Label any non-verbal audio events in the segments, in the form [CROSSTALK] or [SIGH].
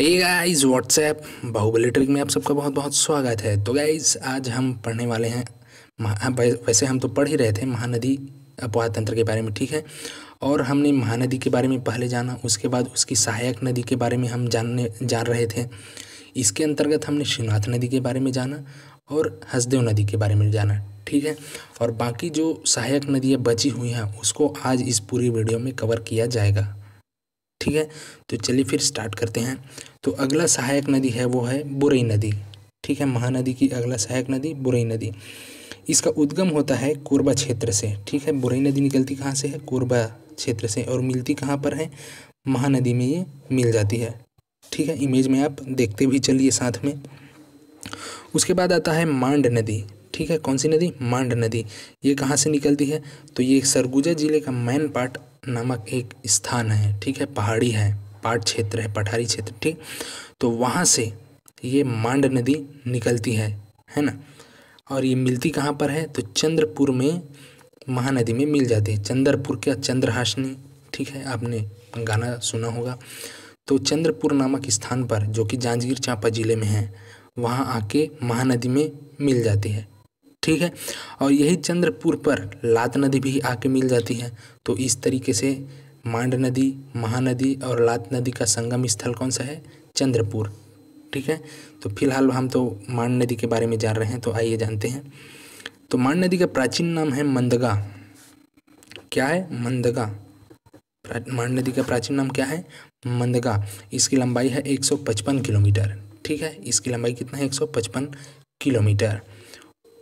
Hey guys WhatsApp Baahubali trick में आप सबका बहुत बहुत स्वागत है। तो गाइस आज हम पढ़ने वाले हैं महा वैसे हम तो पढ़ ही रहे थे महानदी अपवाह तंत्र के बारे में, ठीक है? और हमने महानदी के बारे में पहले जाना, उसके बाद उसकी सहायक नदी के बारे में हम जानने जान रहे थे। इसके अंतर्गत हमने शिवनाथ नदी के बारे में जाना और हसदेव नदी के बारे में जाना, ठीक है? और बाकी जो सहायक नदियाँ बची हुई हैं, उसको आज इस पूरी वीडियो में कवर किया जाएगा। ठीक है? तो चलिए फिर स्टार्ट करते हैं। तो अगला सहायक नदी है, वो है बुरई नदी। ठीक है? महानदी की अगला सहायक नदी बुरई नदी। इसका उद्गम होता है कोरबा क्षेत्र से। ठीक है? बुरई नदी निकलती कहाँ से है? कोरबा क्षेत्र से। और मिलती कहाँ पर है? महानदी में ये मिल जाती है। ठीक है? इमेज में आप देखते भी चलिए साथ में। उसके बाद आता है मांड नदी। ठीक है, कौन सी नदी? मांड नदी। ये कहाँ से निकलती है? तो ये सरगुजा ज़िले का मैन पार्ट नामक एक स्थान है, ठीक है, पहाड़ी है, पाट क्षेत्र है, पठारी क्षेत्र, ठीक? तो वहाँ से ये मांड नदी निकलती है है ना? और ये मिलती कहाँ पर है? तो चंद्रपुर में, महानदी में मिल जाती है। चंद्रपुर क्या? चंद्रहासनी, ठीक है, आपने गाना सुना होगा। तो चंद्रपुर नामक स्थान पर, जो कि जांजगीर चांपा ज़िले में है, वहाँ आके महानदी में मिल जाती है। ठीक है? और यही चंद्रपुर पर लात नदी भी आके मिल जाती है। तो इस तरीके से मांड नदी, महानदी और लात नदी का संगम स्थल कौन सा है? चंद्रपुर। ठीक है? तो फ़िलहाल हम तो मांड नदी के बारे में जान रहे हैं तो आइए जानते हैं। तो मांड नदी का प्राचीन नाम है मंदगा। क्या है? मंदगा। मांड नदी का प्राचीन नाम क्या है? मंदगा। इसकी लंबाई है 155 किलोमीटर। ठीक है? इसकी लंबाई कितना है? 155 किलोमीटर।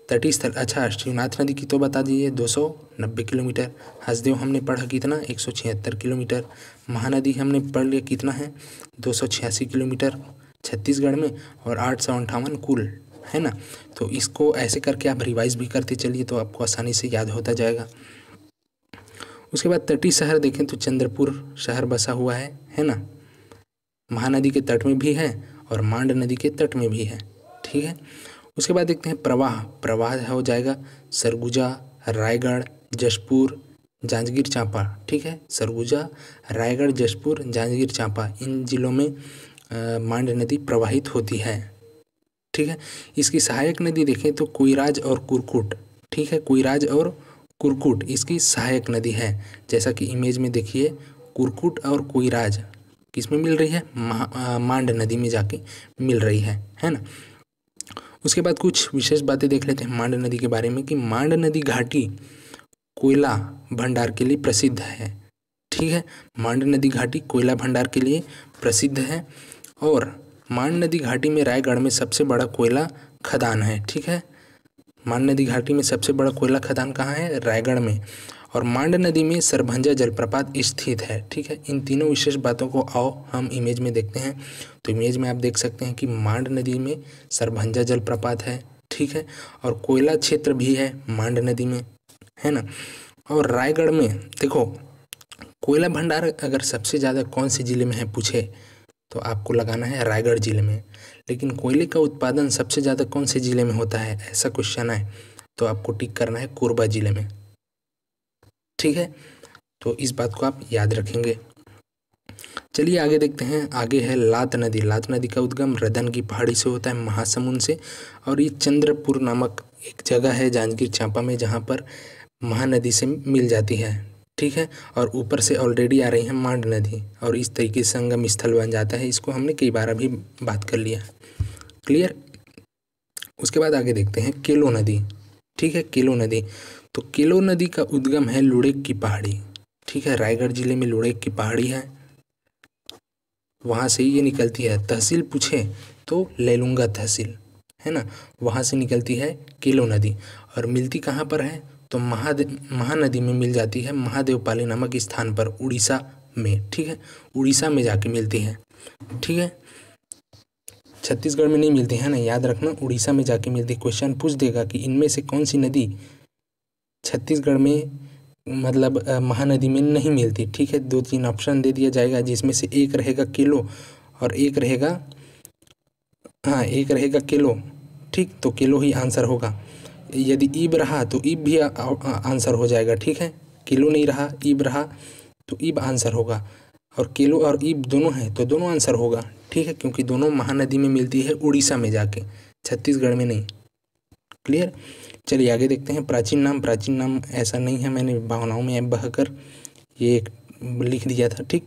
तटीय स्थल। अच्छा शिवनाथ नदी की तो बता दीजिए, दो सौ नब्बे किलोमीटर। हसदेव, हमने पढ़ा कितना? एक सौ छिहत्तर किलोमीटर। महानदी, हमने पढ़ लिया कितना है? दो सौ छियासी किलोमीटर। छत्तीसगढ़ में और आठ सौ अंठावन कुल, है ना? तो इसको ऐसे करके आप रिवाइज भी करते चलिए तो आपको आसानी से याद होता जाएगा। उसके बाद तटीय शहर देखें तो चंद्रपुर शहर बसा हुआ है है ना? महानदी के तट में भी है और मांड नदी के तट में भी है, ठीक है? उसके बाद देखते हैं प्रवाह। प्रवाह हो जाएगा सरगुजा, रायगढ़, जशपुर, जांजगीर चांपा। ठीक है? सरगुजा, रायगढ़, जशपुर, जांजगीर चांपा। इन जिलों में मांड नदी प्रवाहित होती है। ठीक है? इसकी सहायक नदी देखें तो कोईराज और कुरकुट। ठीक है? कोईराज और कुरकुट, इसकी सहायक नदी है। जैसा कि इमेज में देखिए, कुरकुट और कोईराज किसमें मिल रही है? मांड नदी में जाके मिल रही है। है ना? उसके बाद कुछ विशेष बातें देख लेते हैं मांड नदी के बारे में कि मांड नदी घाटी कोयला भंडार के लिए प्रसिद्ध है। ठीक है? मांड नदी घाटी कोयला भंडार के लिए प्रसिद्ध है और मांड नदी घाटी में रायगढ़ में सबसे बड़ा कोयला खदान है। ठीक है? मांड नदी घाटी में सबसे बड़ा कोयला खदान कहाँ है? रायगढ़ में। और मांड नदी में सरभंजा जलप्रपात स्थित है, ठीक है? इन तीनों विशेष बातों को आओ, हम इमेज में देखते हैं। तो इमेज में आप देख सकते हैं कि मांड नदी में सरभंजा जलप्रपात है, ठीक है? और कोयला क्षेत्र भी है मांड नदी में, है ना? और रायगढ़ में, देखो, कोयला भंडार अगर सबसे ज़्यादा कौन से ज़िले में है, पूछे तो आपको लगाना है रायगढ़ ज़िले में। लेकिन कोयले का उत्पादन सबसे ज़्यादा कौन से ज़िले में होता है, ऐसा क्वेश्चन है तो आपको टिक करना है कोरबा ज़िले में। ठीक है? तो इस बात को आप याद रखेंगे। चलिए आगे देखते हैं। आगे है लात नदी। लात नदी का उद्गम रदन की पहाड़ी से होता है, महासमुंद से। और ये चंद्रपुर नामक एक जगह है, जांजगीर चांपा में, जहाँ पर महानदी से मिल जाती है। ठीक है? और ऊपर से ऑलरेडी आ रही है मांड नदी। और इस तरीके से संगम स्थल बन जाता है। इसको हमने कई बार अभी बात कर लिया। क्लियर उसके बाद आगे देखते हैं केलो नदी। ठीक है? केलो नदी। तो केलो नदी का उद्गम है लुड़ेक की पहाड़ी। ठीक है, रायगढ़ ज़िले में लुड़ेक की पहाड़ी है। वहाँ से ये निकलती है तहसील पूछे तो लेलुंगा तहसील, है ना? वहाँ से निकलती है केलो नदी। और मिलती कहाँ पर है? तो महादेव महानदी में मिल जाती है महादेवपाली नामक स्थान पर उड़ीसा में, ठीक है? उड़ीसा में जाके मिलती है, ठीक है? छत्तीसगढ़ में नहीं मिलती, है ना? याद रखना, उड़ीसा में जाके मिलती क्वेश्चन पूछ देगा कि इनमें से कौन सी नदी छत्तीसगढ़ में मतलब महानदी में नहीं मिलती। ठीक है दो तीन ऑप्शन दे दिया जाएगा जिसमें से एक रहेगा किलो और एक रहेगा हाँ एक रहेगा किलो। ठीक तो किलो ही आंसर होगा। यदि ईब रहा तो ईब भी आ, आ, आंसर हो जाएगा। ठीक है किलो नहीं रहा ईब रहा तो ईब आंसर होगा। और किलो और ईब दोनों हैं तो दोनों आंसर होगा। ठीक है क्योंकि दोनों महानदी में मिलती है उड़ीसा में जाके छत्तीसगढ़ में नहीं। क्लियर चलिए आगे देखते हैं। प्राचीन नाम प्राचीन नाम ऐसा नहीं है, मैंने भावनाओं में बहकर ये लिख दिया था, ठीक?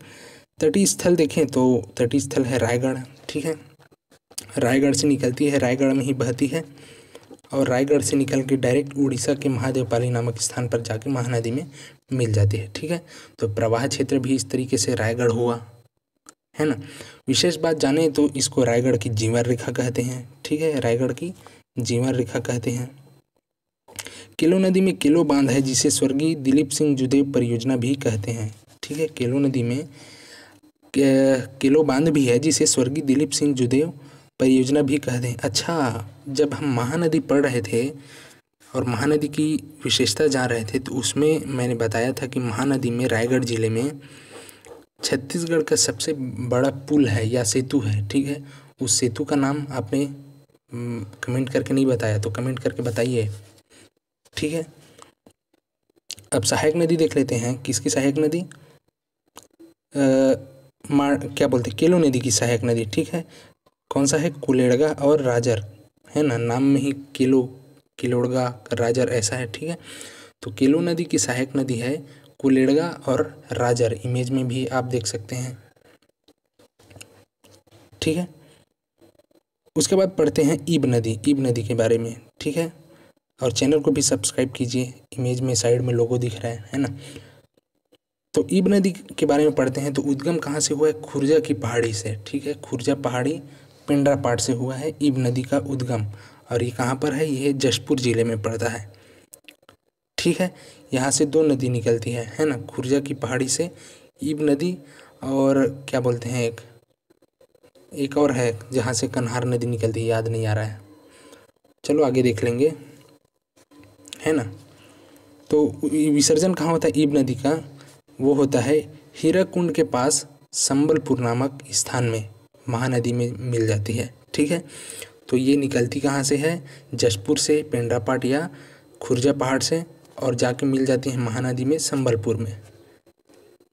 तटीय स्थल देखें तो तटीय स्थल है रायगढ़, ठीक है? रायगढ़ से निकलती है, रायगढ़ में ही बहती है और रायगढ़ से निकल के डायरेक्ट उड़ीसा के महादेवपाली नामक स्थान पर जाके महानदी में मिल जाती है, ठीक है? तो प्रवाह क्षेत्र भी इस तरीके से रायगढ़ हुआ, है ना? विशेष बात जाने तो इसको रायगढ़ की जीवन रेखा कहते हैं, ठीक है? रायगढ़ की जीवन रेखा कहते हैं। केलो नदी में केलो बाँध है, जिसे स्वर्गीय दिलीप सिंह जुदेव परियोजना भी कहते हैं। ठीक है, केलो नदी में केलो बाँध भी है, जिसे स्वर्गीय दिलीप सिंह जुदेव परियोजना भी कहते हैं। अच्छा जब हम महानदी पढ़ रहे थे और महानदी की विशेषता जान रहे थे तो उसमें मैंने बताया था कि महानदी में रायगढ़ ज़िले में छत्तीसगढ़ का सबसे बड़ा पुल है या सेतु है। ठीक है, उस सेतु का नाम आपने कमेंट करके नहीं बताया तो कमेंट करके बताइए। ठीक है? अब सहायक नदी देख लेते हैं। किसकी सहायक नदी? मार, क्या बोलते केलो नदी की सहायक नदी, ठीक है? कौन सा है? कुलेड़गा और राजर, है ना? नाम में ही केलो, किलोड़गा राजर ऐसा है, ठीक है? तो केलो नदी की सहायक नदी है कुलेड़गा और राजर, इमेज में भी आप देख सकते हैं। ठीक है? उसके बाद पढ़ते हैं ईब नदी ईब नदी के बारे में, ठीक है? और चैनल को भी सब्सक्राइब कीजिए। इमेज में साइड में लोगो दिख रहा है है ना? तो ईब नदी के बारे में पढ़ते हैं तो उद्गम कहाँ से हुआ है? खुर्जा की पहाड़ी से, ठीक है? खुर्जा पहाड़ी पिंडरा पाट से हुआ है ईब नदी का उद्गम। और ये कहाँ पर है? ये जशपुर ज़िले में पड़ता है, ठीक है? यहाँ से दो नदी निकलती है है ना? खुर्जा की पहाड़ी से ईब नदी और क्या बोलते हैं एक एक और है जहाँ से कन्हार नदी निकलती है, याद नहीं आ रहा है। चलो आगे देख लेंगे। है ना? तो विसर्जन कहाँ होता है? ईब नदी का। वो होता है हीराकुंड के पास संबलपुर नामक स्थान में, महानदी में मिल जाती है, ठीक है? तो ये निकलती कहाँ से है? जशपुर से, पेंड्रापाट या खुर्जा पहाड़ से, और जाके मिल जाती है महानदी में संबलपुर में,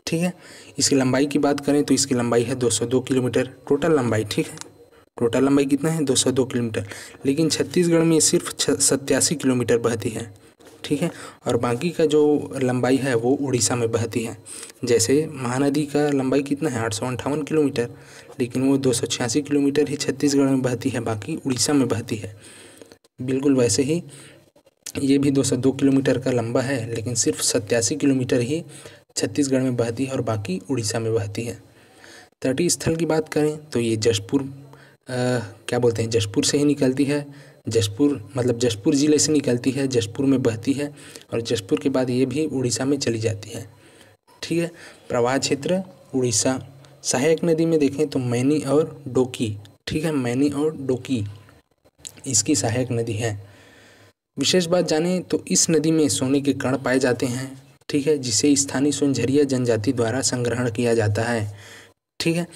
ठीक है? इसकी लंबाई की बात करें तो इसकी लंबाई है 202 किलोमीटर, टोटल लंबाई, ठीक है? टोटल लंबाई कितना है? 202 किलोमीटर। लेकिन छत्तीसगढ़ में सिर्फ़ सत्तासी किलोमीटर बहती है। ठीक है? और बाकी का जो लंबाई है, वो उड़ीसा में बहती है। जैसे महानदी का लंबाई कितना है? आठ किलोमीटर। लेकिन वो दो सौ छियासी किलोमीटर ही छत्तीसगढ़ में बहती है, बाकी उड़ीसा में बहती है। बिल्कुल वैसे ही ये भी 202 किलोमीटर का लंबा है, लेकिन सिर्फ़ सत्तासी किलोमीटर ही छत्तीसगढ़ में बहती है और बाकी उड़ीसा में बहती है। तटीय स्थल की बात करें तो ये जशपुर क्या बोलते हैं, जशपुर से ही निकलती है। जशपुर मतलब जशपुर ज़िले से निकलती है, जशपुर में बहती है और जशपुर के बाद ये भी उड़ीसा में चली जाती है। ठीक है, प्रवाह क्षेत्र, उड़ीसा। सहायक नदी में देखें तो मैनी और डोकी। ठीक है, मैनी और डोकी इसकी सहायक नदी है। विशेष बात जाने तो इस नदी में सोने के कण पाए जाते हैं। ठीक है, जिसे स्थानीय सोनझरिया जनजाति द्वारा संग्रहण किया जाता है। ठीक है,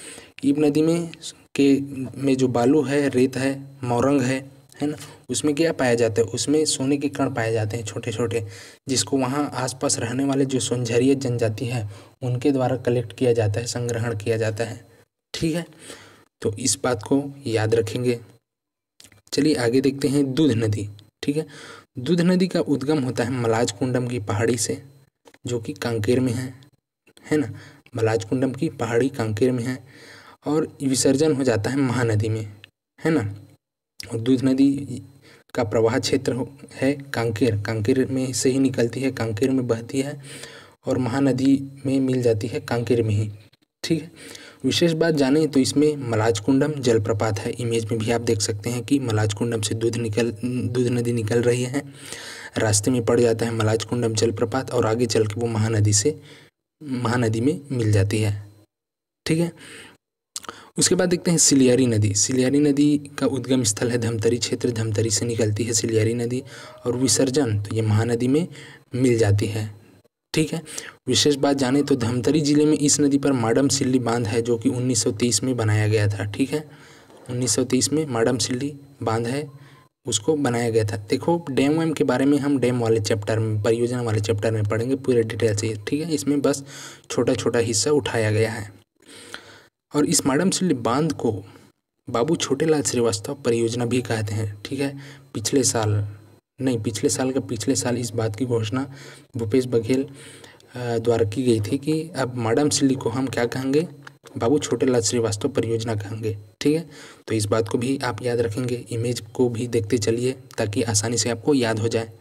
ईब नदी में के में जो बालू है, रेत है, मोरंग है है ना? उसमें क्या पाया जाता है? उसमें सोने के कण पाए जाते हैं छोटे छोटे जिसको वहाँ आसपास रहने वाले जो सोनझरिया जनजाति है, उनके द्वारा कलेक्ट किया जाता है, संग्रहण किया जाता है। ठीक है? तो इस बात को याद रखेंगे। चलिए आगे देखते हैं दूध नदी। ठीक है? दूध नदी का उद्गम होता है मलाज कुंडम की पहाड़ी से, जो कि कांकेर में है। है ना? मलाज कुंडम की पहाड़ी कांकेर में है। और विसर्जन हो जाता है महानदी में, है ना? और दूध नदी का प्रवाह क्षेत्र है कांकेर। कांकेर में से ही निकलती है, कांकेर में बहती है और महानदी में मिल जाती है कांकेर में ही, ठीक है? विशेष बात जाने तो इसमें मलाज कुंडम जलप्रपात है। इमेज में भी आप देख सकते हैं कि मलाज कुंडम से दूध निकल, दूध नदी निकल रही है। रास्ते में पड़ जाता है मलाज कुंडम जलप्रपात और आगे चल के वो महानदी से, महानदी में मिल जाती है, ठीक है? उसके बाद देखते हैं सिलियारी नदी। सिलियारी नदी का उद्गम स्थल है धमतरी क्षेत्र। धमतरी से निकलती है सिलियारी नदी और विसर्जन तो ये महानदी में मिल जाती है। ठीक है? विशेष बात जाने तो धमतरी ज़िले में इस नदी पर माडम सिल्ली बाँध है, जो कि 1930 में बनाया गया था। ठीक है? 1930 में माडम सिल्ली बाँध है, उसको बनाया गया था। देखो, डैम वैम के बारे में हम डैम वाले चैप्टर में, परियोजना वाले चैप्टर में पढ़ेंगे पूरे डिटेल से। ठीक है? इसमें बस छोटा छोटा हिस्सा उठाया गया है। और इस माडमसिल्ली बाँध को बाबू छोटेलाल श्रीवास्तव परियोजना भी कहते हैं, ठीक है? पिछले साल, नहीं, पिछले साल का पिछले साल इस बात की घोषणा भूपेश बघेल द्वारा की गई थी कि अब माडम सिल्ली को हम क्या कहेंगे? बाबू छोटेलाल श्रीवास्तव परियोजना कहेंगे, ठीक है? तो इस बात को भी आप याद रखेंगे, इमेज को भी देखते चलिए ताकि आसानी से आपको याद हो जाए।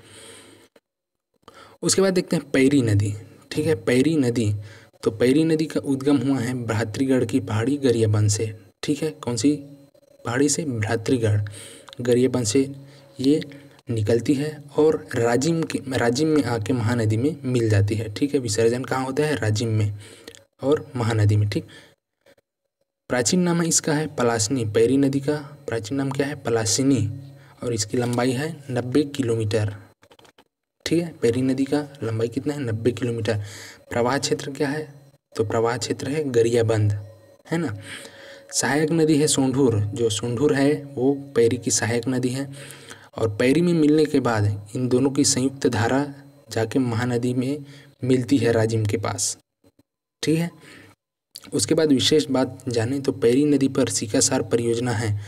उसके बाद देखते हैं पैरी नदी, ठीक है? पैरी नदी तो पैरी नदी का उद्गम हुआ है भ्रातृगढ़ की पहाड़ी गरियाबंद से। ठीक है? कौन सी? पहाड़ी से भ्रातृगढ़ गरियाबंद से ये निकलती है और राजिम के, राजिम में आके महानदी में मिल जाती है। ठीक है? विसर्जन कहाँ होता है? राजिम में और महानदी में। ठीक? प्राचीन नाम इसका है पलासनी, पैरी नदी का। प्राचीन नाम क्या है? पलासिनी। और इसकी लंबाई है नब्बे किलोमीटर। ठीक है? पैरी नदी का लंबाई कितना है? नब्बे किलोमीटर। प्रवाह क्षेत्र क्या है? तो प्रवाह क्षेत्र है गरियाबंद, है ना? सहायक नदी है सोंढूर। जो सोंढूर है, वो पैरी की सहायक नदी है। और पैरी में मिलने के बाद इन दोनों की संयुक्त धारा जाके महानदी में मिलती है राजिम के पास। ठीक है? उसके बाद विशेष बात जाने तो पैरी नदी पर सिकासार परियोजना है।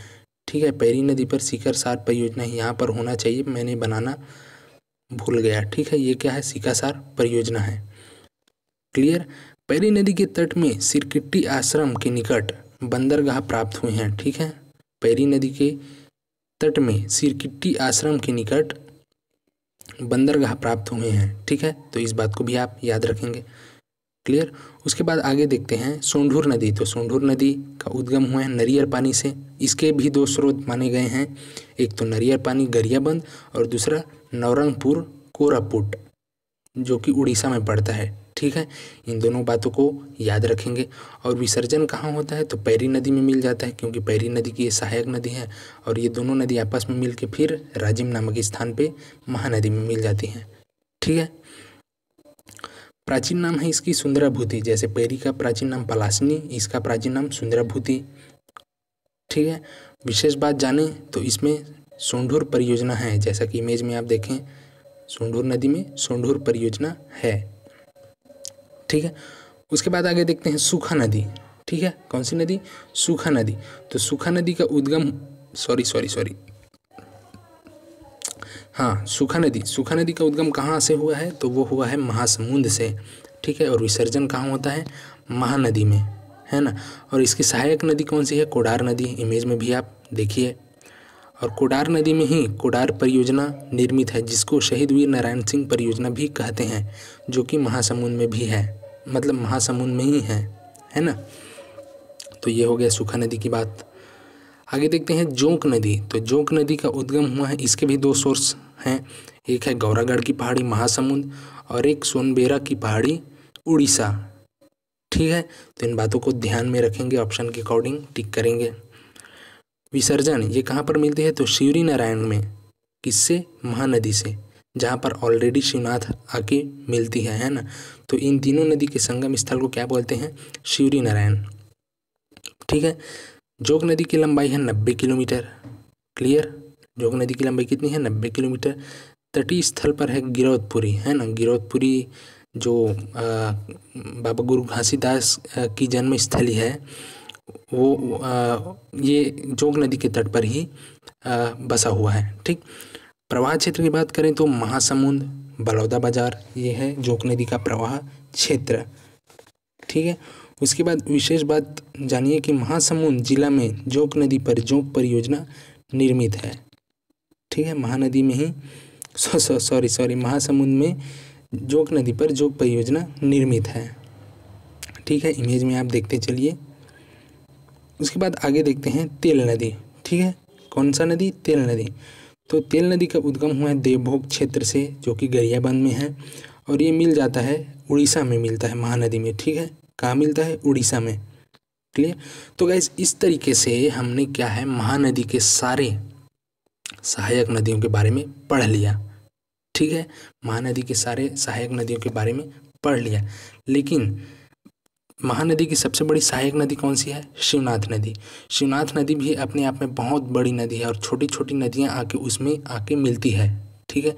ठीक है? पैरी नदी पर सिकरसार परियोजना यहाँ पर होना चाहिए। मैंने बनाना भूल गया। ठीक है, ये क्या है? सिकासार परियोजना है। क्लियर पैरी नदी के तट में सिरकिट्टी आश्रम के निकट बंदरगाह प्राप्त हुए हैं। ठीक है? पैरी नदी के तट में सिरकिट्टी आश्रम के निकट बंदरगाह प्राप्त हुए हैं। ठीक है? तो इस बात को भी आप याद रखेंगे। क्लियर उसके बाद आगे देखते हैं, सोंढूर नदी। तो सोंढूर नदी का उद्गम हुआ है नरियर पानी से। इसके भी दो स्रोत माने गए हैं। एक तो नरियर पानी गरियाबंद और दूसरा नवरंगपुर कोरापुट, जो कि उड़ीसा में पड़ता है। ठीक है? इन दोनों बातों को याद रखेंगे। और विसर्जन कहाँ होता है? तो पैरी नदी में मिल जाता है, क्योंकि पैरी नदी की ये सहायक नदी है। और ये दोनों नदी आपस में मिल के फिर राजिम नामक स्थान पे महानदी में मिल जाती हैं। ठीक है? प्राचीन नाम है इसकी सुंदराभूति, जैसे पैरी का प्राचीन नाम पलासनी, इसका प्राचीन नाम सुंदराभूति। ठीक है? विशेष बात जाने तो इसमें सोंढूर परियोजना है, जैसा कि इमेज में आप देखें सोंढूर नदी में सोंढूर परियोजना है। ठीक है? उसके बाद आगे देखते हैं सूखा नदी। ठीक है? कौन सी नदी? सूखा नदी। तो सूखा नदी का उद्गम सॉरी सॉरी सॉरी हाँ सूखा नदी। सूखा नदी का उद्गम कहाँ से हुआ है? तो वो हुआ है महासमुंद से, ठीक है? और विसर्जन कहाँ होता है? महानदी में, है ना? और इसकी सहायक नदी कौन सी है? कोडार नदी, इमेज में भी आप देखिए। और कोडार नदी में ही कोडार परियोजना निर्मित है, जिसको शहीद वीर नारायण सिंह परियोजना भी कहते हैं, जो कि महासमुंद में भी है। मतलब महासमुंद में ही है है ना? तो ये हो गया सूखा नदी की बात। आगे देखते हैं जोंक नदी। तो जोंक नदी का उद्गम हुआ है, इसके भी दो सोर्स हैं। एक है गौरागढ़ की पहाड़ी महासमुंद और एक सोनबेरा की पहाड़ी उड़ीसा। ठीक है? तो इन बातों को ध्यान में रखेंगे ऑप्शन के अकॉर्डिंग टिक करेंगे। विसर्जन, ये कहाँ पर मिलती है? तो शिवरी नारायण में, किससे? महानदी से, जहाँ पर ऑलरेडी शिवनाथ आके मिलती है है ना? तो इन तीनों नदी के संगम स्थल को क्या बोलते हैं? शिवरी नारायण ठीक है? जोग नदी की लंबाई है नब्बे किलोमीटर। क्लियर जोग नदी की लंबाई कितनी है? नब्बे किलोमीटर। तटीय स्थल पर है गिरौदपुरी है ना? गिरौदपुरी जो बाबा गुरु घासीदास की जन्म स्थली है वो आ, ये जोग नदी के तट पर ही आ, बसा हुआ है ठीक? प्रवाह क्षेत्र की बात करें तो महासमुंद बलौदा बाज़ार ये है जोग नदी का प्रवाह क्षेत्र ठीक है? उसके बाद विशेष बात जानिए कि महासमुंद जिला में जोग नदी पर जोग परियोजना निर्मित है। ठीक है, महानदी में ही [LAUGHS] सॉरी सॉरी महासमुंद में जोक नदी पर जोक परियोजना निर्मित है। ठीक है इमेज में आप देखते चलिए। उसके बाद आगे देखते हैं तेल नदी। ठीक है, कौन सा नदी? तेल नदी। तो तेल नदी का उद्गम हुआ है देवभोग क्षेत्र से, जो कि गरियाबंद में है, और ये मिल जाता है उड़ीसा में मिलता है, महानदी में। ठीक है, कहाँ मिलता है? उड़ीसा में। क्लियर तो गैस इस तरीके से हमने क्या है, महानदी के सारे सहायक नदियों के बारे में पढ़ लिया। ठीक है? महानदी के सारे सहायक नदियों के बारे में पढ़ लिया। लेकिन महानदी की सबसे बड़ी सहायक नदी कौन सी है? शिवनाथ नदी। शिवनाथ नदी भी अपने आप में बहुत बड़ी नदी है और छोटी छोटी नदियाँ आके उसमें आके मिलती है। ठीक है?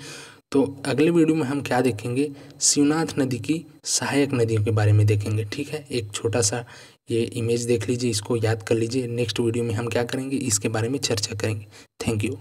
तो अगले वीडियो में हम क्या देखेंगे? शिवनाथ नदी की सहायक नदियों के बारे में देखेंगे। ठीक है? एक छोटा सा ये इमेज देख लीजिए, इसको याद कर लीजिए। नेक्स्ट वीडियो में हम क्या करेंगे? इसके बारे में चर्चा करेंगे। Thank you